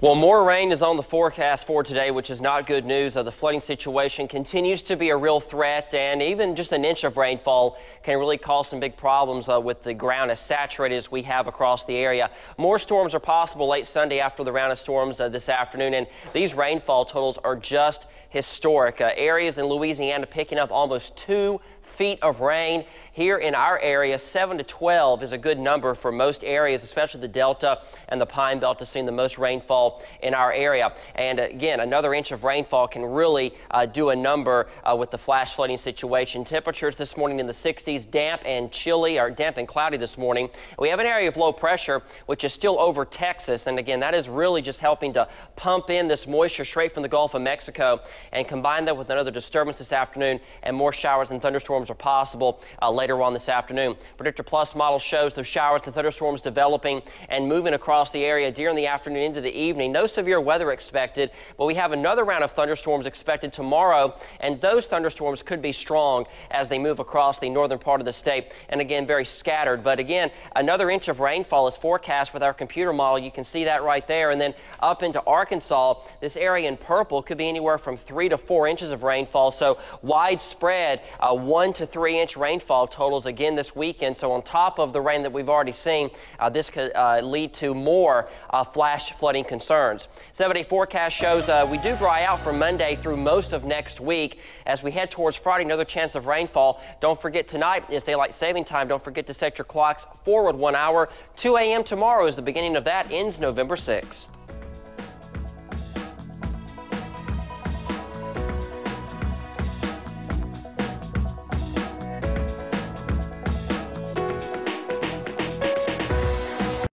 Well, more rain is on the forecast for today, which is not good news. The flooding situation continues to be a real threat, and even just an inch of rainfall can really cause some big problems uh, with the ground as saturated as we have across the area. More storms are possible late Sunday after the round of storms uh, this afternoon, and these rainfall totals are just historic. Uh, areas in Louisiana picking up almost two feet of rain. Here in our area, 7 to 12 is a good number for most areas, especially the Delta and the Pine Belt have seen the most rainfall in our area. And again, another inch of rainfall can really uh, do a number uh, with the flash flooding situation. Temperatures this morning in the 60s, damp and chilly, or damp and cloudy this morning. We have an area of low pressure, which is still over Texas. And again, that is really just helping to pump in this moisture straight from the Gulf of Mexico and combine that with another disturbance this afternoon and more showers and thunderstorms are possible uh, later on this afternoon. Predictor Plus model shows those showers and thunderstorms developing and moving across the area during the afternoon into the evening. No severe weather expected, but we have another round of thunderstorms expected tomorrow, and those thunderstorms could be strong as they move across the northern part of the state, and again, very scattered. But again, another inch of rainfall is forecast with our computer model. You can see that right there. And then up into Arkansas, this area in purple could be anywhere from three to four inches of rainfall. So widespread, uh, one to three inch rainfall totals again this weekend. So on top of the rain that we've already seen, uh, this could uh, lead to more uh, flash flooding concerns. 7-day forecast shows uh, we do dry out from Monday through most of next week. As we head towards Friday, another chance of rainfall. Don't forget tonight is daylight saving time. Don't forget to set your clocks forward one hour. 2 a.m. tomorrow is the beginning of that, ends November 6th.